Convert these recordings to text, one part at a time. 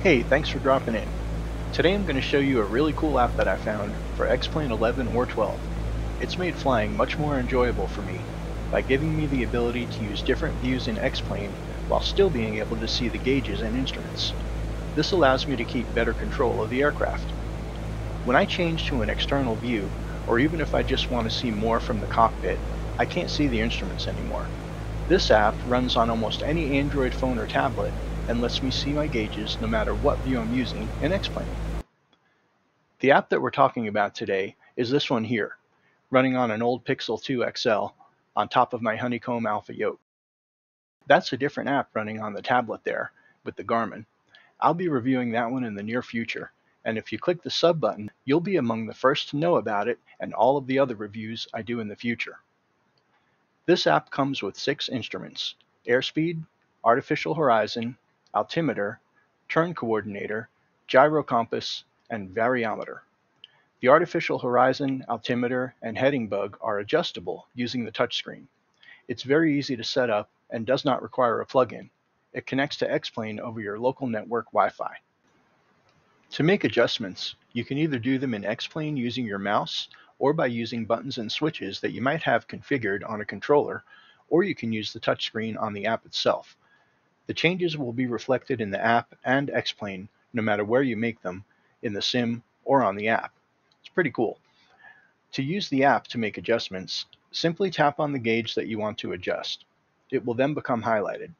Hey, thanks for dropping in. Today I'm going to show you a really cool app that I found for X-Plane 11 or 12. It's made flying much more enjoyable for me by giving me the ability to use different views in X-Plane while still being able to see the gauges and instruments. This allows me to keep better control of the aircraft. When I change to an external view, or even if I just want to see more from the cockpit, I can't see the instruments anymore. This app runs on almost any Android phone or tablet and lets me see my gauges no matter what view I'm using in X-Plane. The app that we're talking about today is this one here, running on an old Pixel 2 XL on top of my Honeycomb Alpha Yoke. That's a different app running on the tablet there with the Garmin. I'll be reviewing that one in the near future, and if you click the sub button, you'll be among the first to know about it and all of the other reviews I do in the future. This app comes with six instruments, airspeed, artificial horizon, altimeter, turn coordinator, gyro compass, and variometer. The artificial horizon, altimeter, and heading bug are adjustable using the touchscreen. It's very easy to set up and does not require a plugin. It connects to X-Plane over your local network Wi-Fi. To make adjustments, you can either do them in X-Plane using your mouse or by using buttons and switches that you might have configured on a controller, or you can use the touchscreen on the app itself. The changes will be reflected in the app and X-Plane no matter where you make them, in the sim or on the app. It's pretty cool. To use the app to make adjustments, simply tap on the gauge that you want to adjust. It will then become highlighted.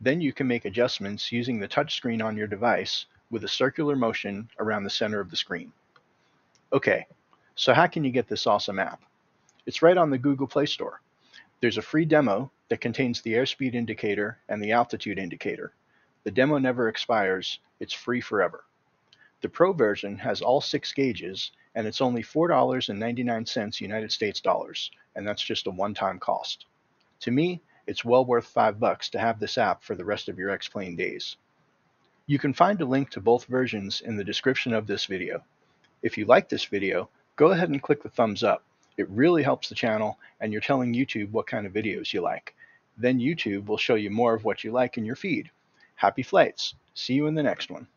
Then you can make adjustments using the touchscreen on your device with a circular motion around the center of the screen. Okay, so how can you get this awesome app? It's right on the Google Play Store. There's a free demo that contains the airspeed indicator and the altitude indicator. The demo never expires, it's free forever. The Pro version has all six gauges, and it's only $4.99 United States dollars, and that's just a one-time cost. To me, it's well worth 5 bucks to have this app for the rest of your X-Plane days. You can find a link to both versions in the description of this video. If you like this video, go ahead and click the thumbs up. It really helps the channel and you're telling YouTube what kind of videos you like. Then YouTube will show you more of what you like in your feed. Happy flights. See you in the next one.